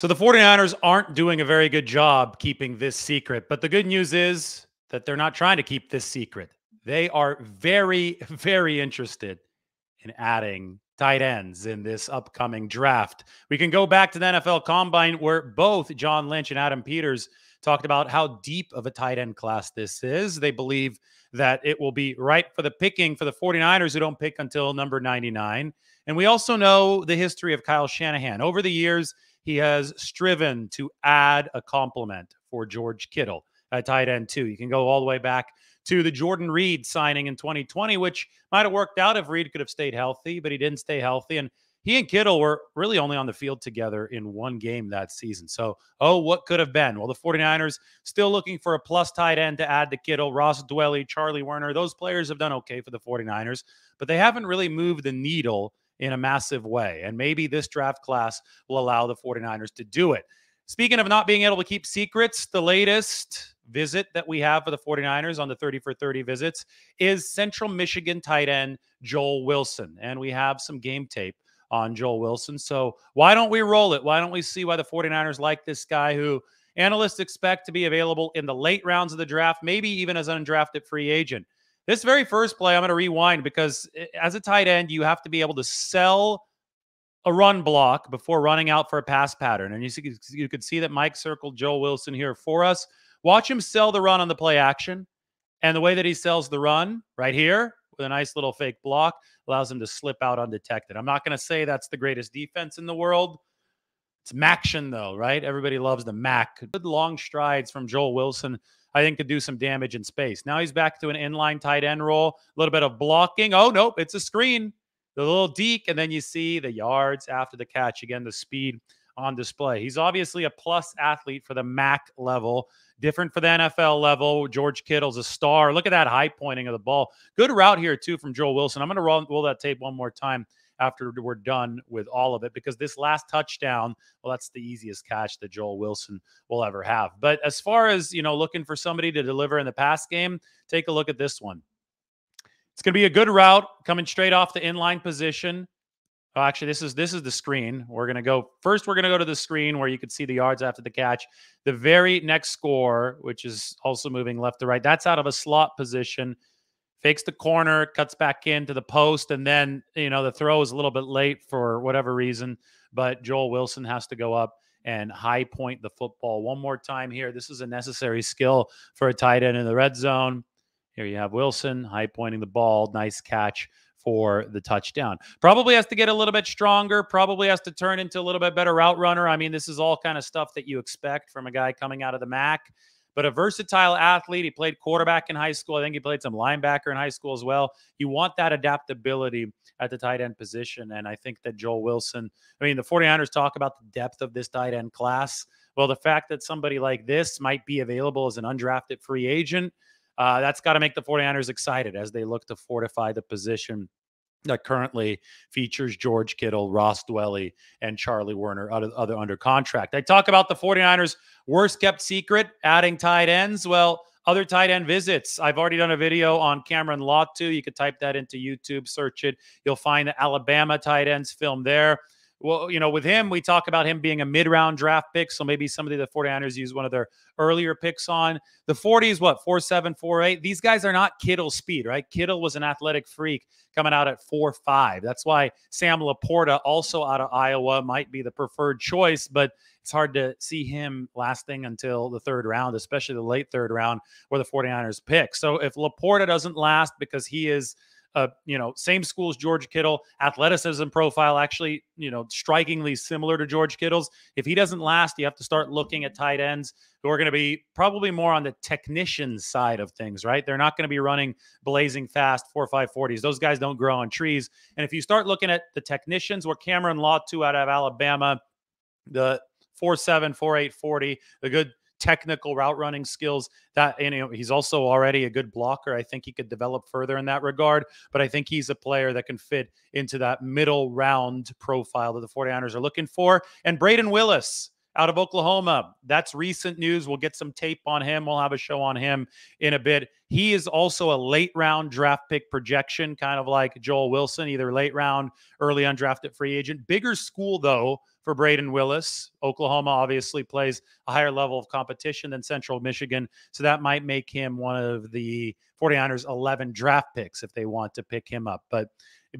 So the 49ers aren't doing a very good job keeping this secret. But the good news is that they're not trying to keep this secret. They are very, very interested in adding tight ends in this upcoming draft. We can go back to the NFL Combine where both John Lynch and Adam Peters talked about how deep of a tight end class this is. They believe that it will be right for the picking for the 49ers who don't pick until number 99. And we also know the history of Kyle Shanahan. Over the years, he has striven to add a complement for George Kittle at tight end, too. You can go all the way back to the Jordan Reed signing in 2020, which might have worked out if Reed could have stayed healthy, but he didn't stay healthy. And he and Kittle were really only on the field together in one game that season. So, oh, what could have been? Well, the 49ers still looking for a plus tight end to add to Kittle, Ross Dwelley, Charlie Woerner. Those players have done okay for the 49ers, but they haven't really moved the needle in a massive way. And maybe this draft class will allow the 49ers to do it. Speaking of not being able to keep secrets, the latest visit that we have for the 49ers on the 30 for 30 visits is Central Michigan tight end Joel Wilson. And we have some game tape on Joel Wilson. So why don't we roll it? Why don't we see why the 49ers like this guy who analysts expect to be available in the late rounds of the draft, maybe even as an undrafted free agent? This very first play, I'm going to rewind because eh, as a tight end, you have to be able to sell a run block before running out for a pass pattern. And you see, you could see that Mike circled Joel Wilson here for us. Watch him sell the run on the play action. And the way that he sells the run right here with a nice little fake block allows him to slip out undetected. I'm not going to say that's the greatest defense in the world. It's Maction, though, right? Everybody loves the Mac. Good long strides from Joel Wilson I think could do some damage in space. Now he's back to an inline tight end role, a little bit of blocking. Oh, nope, it's a screen. The little deke, and then you see the yards after the catch. Again, the speed on display. He's obviously a plus athlete for the MAC level, different for the NFL level. George Kittle's a star. Look at that high pointing of the ball. Good route here, too, from Joel Wilson. I'm going to roll, roll that tape one more time after we're done with all of it because this last touchdown, well, that's the easiest catch that Joel Wilson will ever have. But as far as, you know, looking for somebody to deliver in the pass game, take a look at this one. It's going to be a good route coming straight off the inline position. Oh, actually, this is this is the screen. We're gonna go first. We're gonna go to the screen where you can see the yards after the catch. The very next score, which is also moving left to right, that's out of a slot position fakes the corner, cuts back into the post, and then you know the throw is a little bit late for whatever reason. But Joel Wilson has to go up and high point the football one more time here. This is a necessary skill for a tight end in the red zone. Here you have Wilson high pointing the ball, nice catch for the touchdown. Probably has to get a little bit stronger, probably has to turn into a little bit better route runner. I mean, this is all kind of stuff that you expect from a guy coming out of the MAC but a versatile athlete. He played quarterback in high school. I think he played some linebacker in high school as well. You want that adaptability at the tight end position. And I think that Joel Wilson, I mean, the 49ers talk about the depth of this tight end class. Well, the fact that somebody like this might be available as an undrafted free agent, uh, that's got to make the 49ers excited as they look to fortify the position that currently features George Kittle, Ross Dwelley, and Charlie Woerner, other, other under contract. I talk about the 49ers' worst kept secret, adding tight ends. Well, other tight end visits. I've already done a video on Cameron Latu. You could type that into YouTube, search it. You'll find the Alabama tight ends film there well, you know, with him, we talk about him being a mid round draft pick. So maybe somebody the 49ers use one of their earlier picks on. The 40s, what, 4 7, 4 These guys are not Kittle speed, right? Kittle was an athletic freak coming out at 4 5. That's why Sam LaPorta, also out of Iowa, might be the preferred choice, but it's hard to see him lasting until the third round, especially the late third round where the 49ers pick. So if LaPorta doesn't last because he is uh, you know, same school as George Kittle, athleticism profile actually, you know, strikingly similar to George Kittle's. If he doesn't last, you have to start looking at tight ends who are going to be probably more on the technician side of things, right? They're not going to be running blazing fast four five forties. Those guys don't grow on trees. And if you start looking at the technicians, where Cameron Law two out of Alabama, the four seven four eight forty, the good technical route running skills. That you know, he's also already a good blocker. I think he could develop further in that regard. But I think he's a player that can fit into that middle round profile that the 49ers are looking for. And Brayden Willis out of Oklahoma. That's recent news. We'll get some tape on him. We'll have a show on him in a bit. He is also a late round draft pick projection, kind of like Joel Wilson, either late round, early undrafted free agent. Bigger school, though, for Brayden Willis. Oklahoma obviously plays a higher level of competition than Central Michigan. So that might make him one of the 49ers 11 draft picks if they want to pick him up. But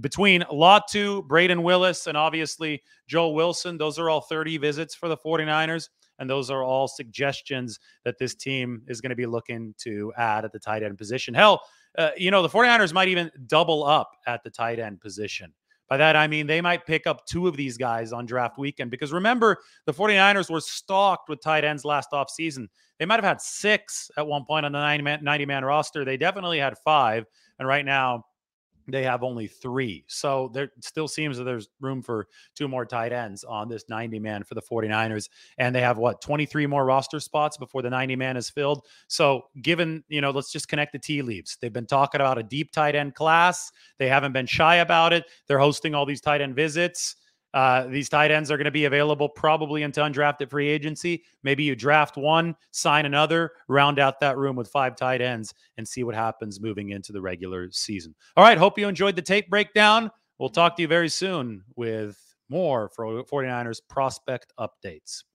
between Latu, Brayden Willis, and obviously Joe Wilson, those are all 30 visits for the 49ers. And those are all suggestions that this team is going to be looking to add at the tight end position. Hell, uh, you know, the 49ers might even double up at the tight end position. By that, I mean they might pick up two of these guys on draft weekend because remember, the 49ers were stocked with tight ends last offseason. They might have had six at one point on the 90 man roster. They definitely had five. And right now, they have only three. So there still seems that there's room for two more tight ends on this 90 man for the 49ers. And they have what, 23 more roster spots before the 90 man is filled. So given, you know, let's just connect the tea leaves. They've been talking about a deep tight end class. They haven't been shy about it. They're hosting all these tight end visits. Uh, these tight ends are going to be available probably into undrafted free agency. Maybe you draft one, sign another, round out that room with five tight ends, and see what happens moving into the regular season. All right. Hope you enjoyed the tape breakdown. We'll talk to you very soon with more for 49ers prospect updates.